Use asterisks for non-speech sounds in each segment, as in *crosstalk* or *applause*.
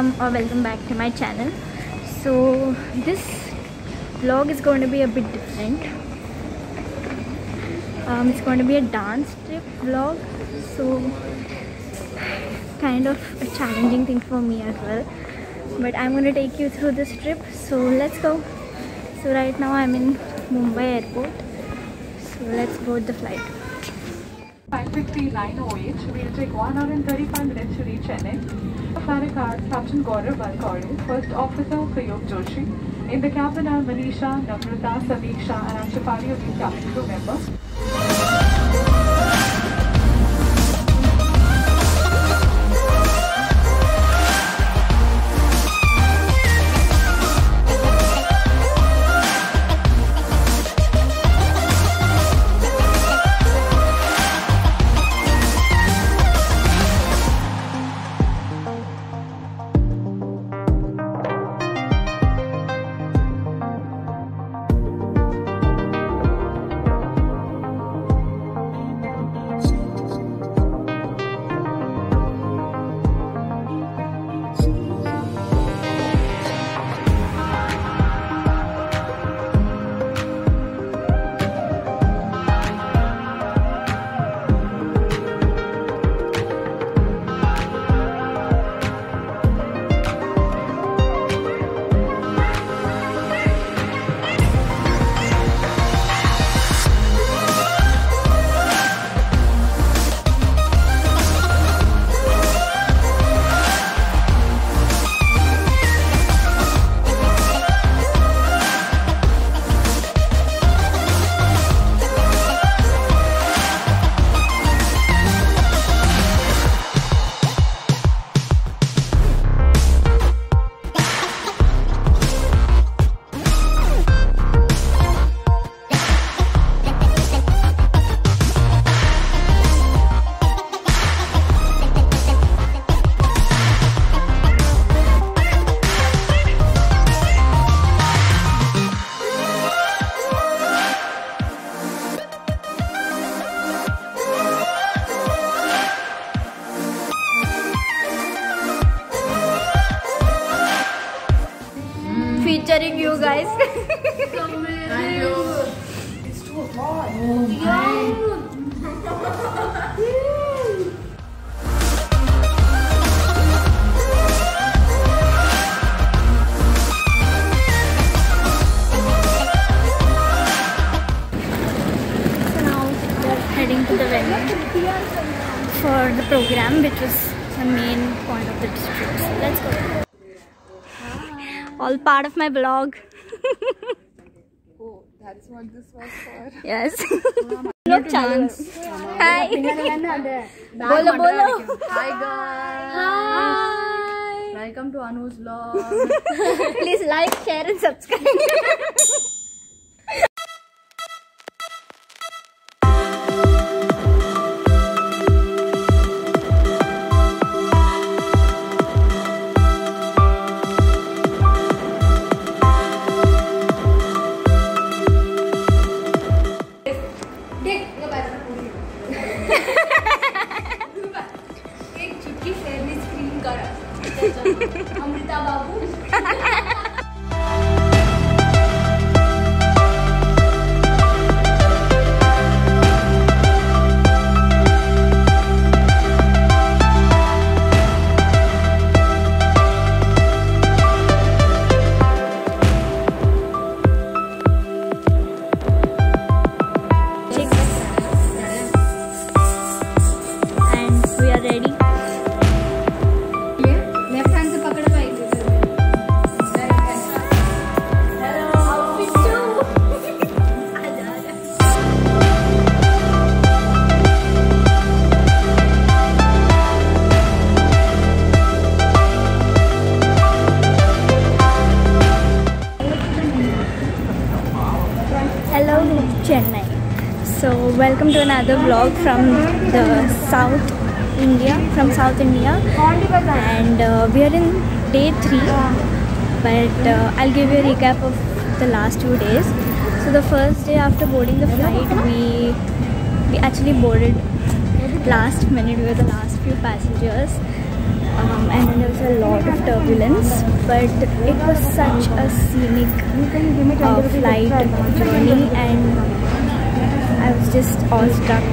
welcome or welcome back to my channel. So this vlog is going to be a bit different. Um, it's going to be a dance trip vlog so kind of a challenging thing for me as well. But I'm going to take you through this trip so let's go. So right now I'm in Mumbai airport. So let's board the flight. 550 line OH will take 1 hour and 35 minutes to reach Flight card Captain Gaurav Balkore, First Officer Prayog Joshi. In the cabin are Manisha, Namrata, Samiksha and I'm of the cabin crew member. Featuring you guys So now we're heading to the venue for the program, which is the main point of the trip. So let's go. All part of my vlog. Oh, that's what this was for. Yes. *laughs* no chance. Hi. bolo bolo. Hi guys. Hi. Welcome to Anu's vlog. *laughs* Please like, share, and subscribe. *laughs* welcome to another vlog from the South India, from South India, and uh, we are in day three. But uh, I'll give you a recap of the last two days. So the first day after boarding the flight, we we actually boarded last minute. We were the last few passengers. um, and then there was a lot of turbulence, but it was such a scenic uh, flight journey, and I was just all stuck.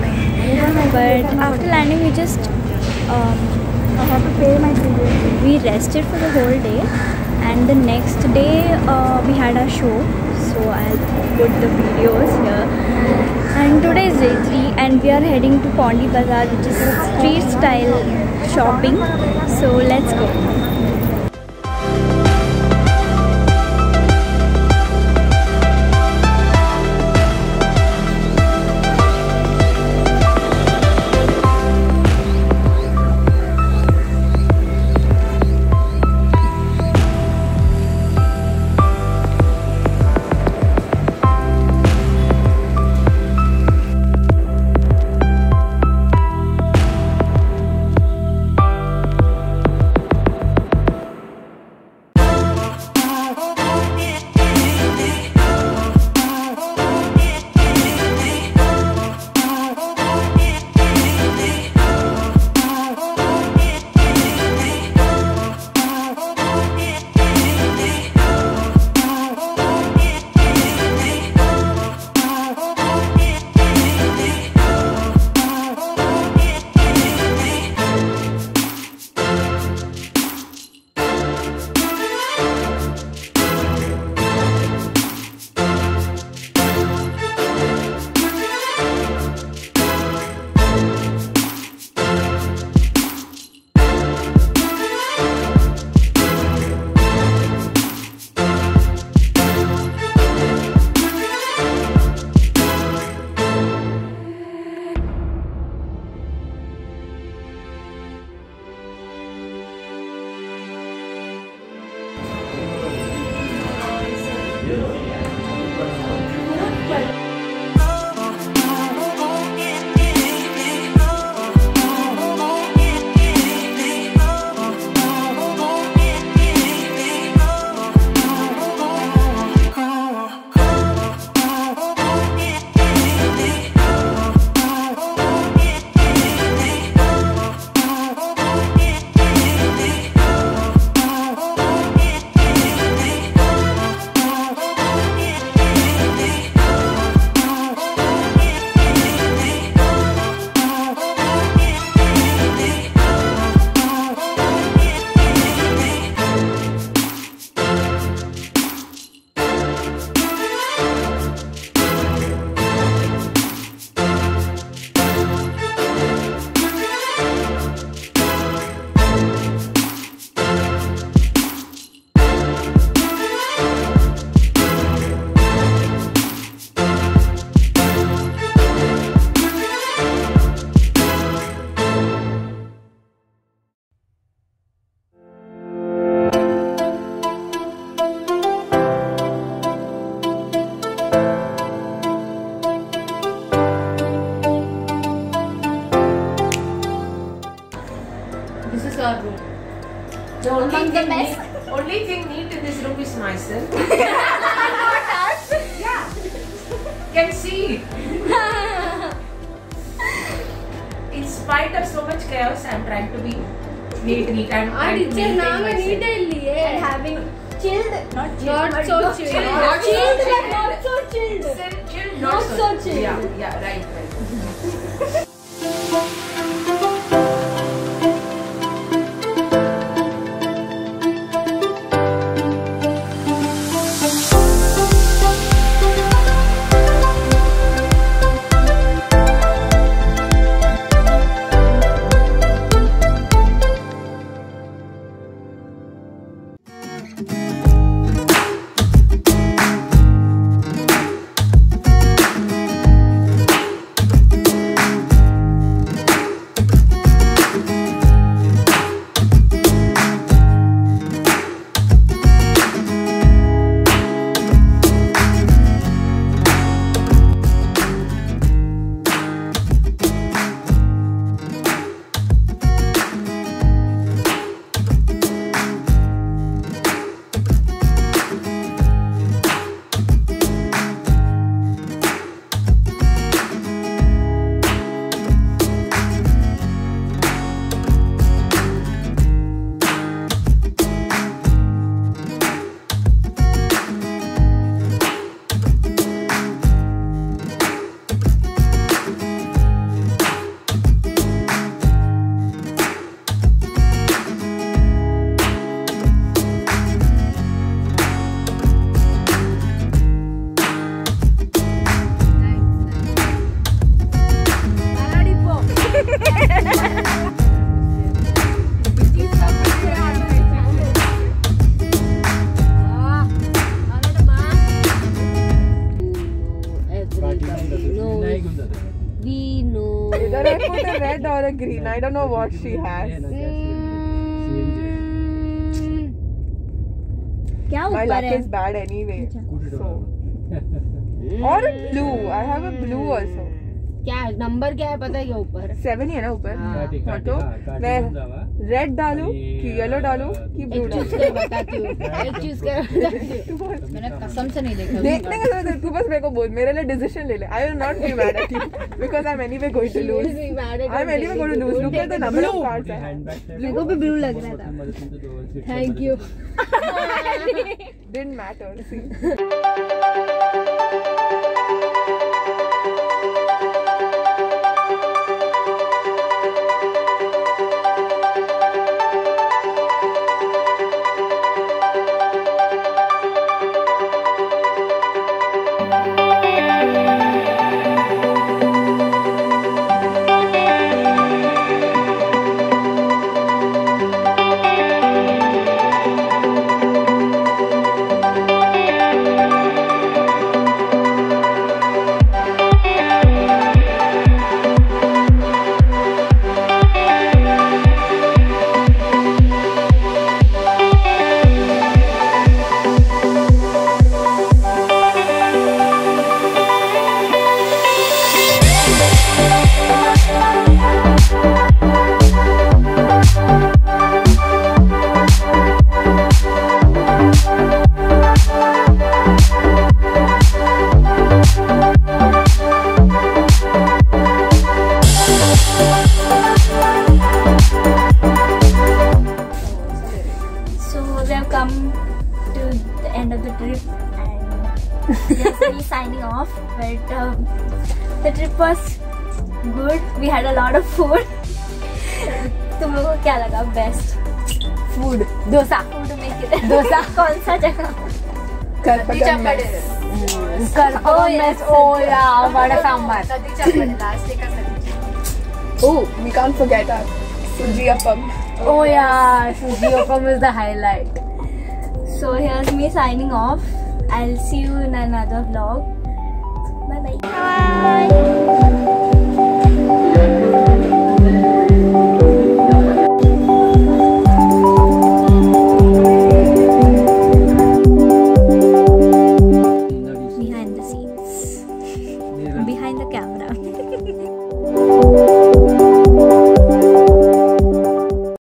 But after landing, we just um, we rested for the whole day, and the next day uh, we had our show. So I'll put the videos here. And today is day three, and we are heading to Pondi Bazaar, which is street style shopping. So let's go. spite of so much chaos, I'm trying to be neat, neat. I'm, I'm teacher, now I'm neat only. And having chilled, not chilled, not so chilled, not chilled, not so chilled, not so chilled. Yeah, yeah, right, right. green. I don't know what she has. My luck is bad anyway. So. *laughs* Or a blue. I have a blue also. क्या number क्या है पता है क्या ऊपर? Seven ही है ना ऊपर? हाँ। हाँ तो मैं रेड डालूं कि येलो डालूं कि ब्लू एक चूज़ डालूं? कर बताती हूँ *laughs* एक चूज़ कर *laughs* मैंने कसम से नहीं देखा देखने का ज़रूरत तू बस मेरे को बोल मेरे लिए डिसीज़न ले ले। I will not be mad at you because I am anyway going to lose I am anyway going to lose look at the number of cards मेरे को भी ब्लू लग रहा था। Thank you *laughs* didn't matter see. off. But um, the trip was good. We had a lot of food. *laughs* तुम लोगों को क्या लगा बेस्ट फूड डोसा फूड में किधर डोसा। *laughs* कौन सा जगह Karpagam mess. करपा मेस ओ या वड़ा सांबार लास्ट का सब्जी Oh, we can't forget our suji appam. ओ या सूजी ओपम is the highlight So here's me signing off. I'll see you in another vlog. Bye.